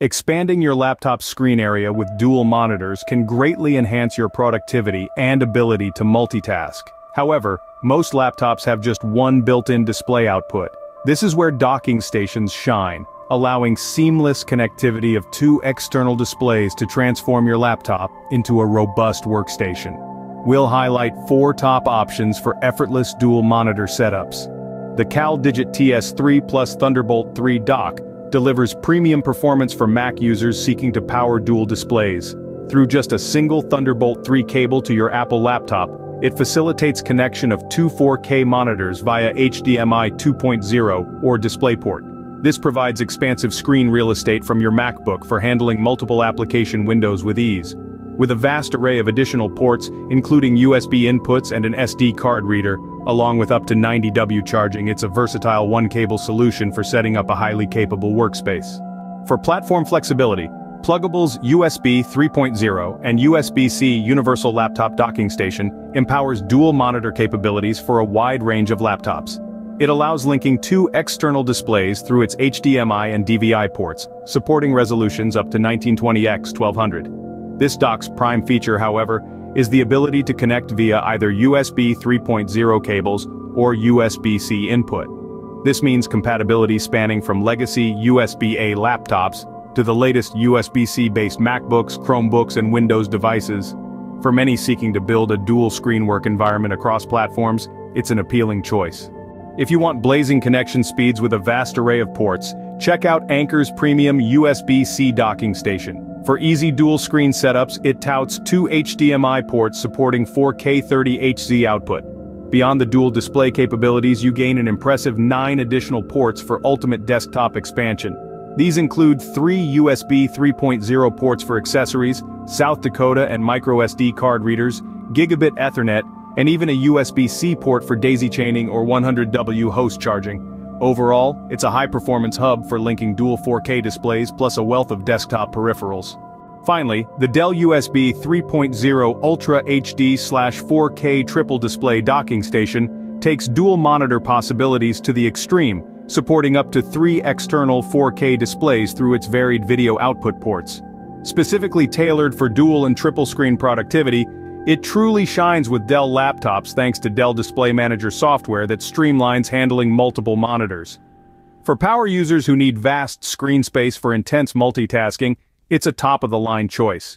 Expanding your laptop's screen area with dual monitors can greatly enhance your productivity and ability to multitask. However, most laptops have just one built-in display output. This is where docking stations shine, allowing seamless connectivity of two external displays to transform your laptop into a robust workstation. We'll highlight four top options for effortless dual monitor setups. The CalDigit TS3 Plus Thunderbolt 3 dock delivers premium performance for Mac users seeking to power dual displays. Through just a single Thunderbolt 3 cable to your Apple laptop, it facilitates connection of two 4K monitors via HDMI 2.0 or DisplayPort. This provides expansive screen real estate from your MacBook for handling multiple application windows with ease. With a vast array of additional ports, including USB inputs and an SD card reader, along with up to 90W charging it's a versatile one-cable solution for setting up a highly capable workspace. For platform flexibility, Plugable's USB 3.0 and USB-C Universal Laptop Docking Station empowers dual monitor capabilities for a wide range of laptops. It allows linking two external displays through its HDMI and DVI ports, supporting resolutions up to 1920x 1200. This dock's prime feature however, is the ability to connect via either USB 3.0 cables or USB-C input. This means compatibility spanning from legacy USB-A laptops to the latest USB-C based MacBooks, Chromebooks and Windows devices. For many seeking to build a dual screen work environment across platforms, it's an appealing choice. If you want blazing connection speeds with a vast array of ports, check out Anker's premium USB-C docking station. For easy dual-screen setups, it touts two HDMI ports supporting 4K 30Hz output. Beyond the dual display capabilities you gain an impressive 9 additional ports for ultimate desktop expansion. These include three USB 3.0 ports for accessories, South Dakota and microSD card readers, gigabit Ethernet, and even a USB-C port for daisy chaining or 100W host charging. Overall, it's a high-performance hub for linking dual 4K displays plus a wealth of desktop peripherals. Finally, the Dell USB 3.0 Ultra HD/4K triple display docking station takes dual monitor possibilities to the extreme, supporting up to three external 4K displays through its varied video output ports. Specifically tailored for dual and triple screen productivity, it truly shines with Dell laptops thanks to Dell Display Manager software that streamlines handling multiple monitors. For power users who need vast screen space for intense multitasking, it's a top-of-the-line choice.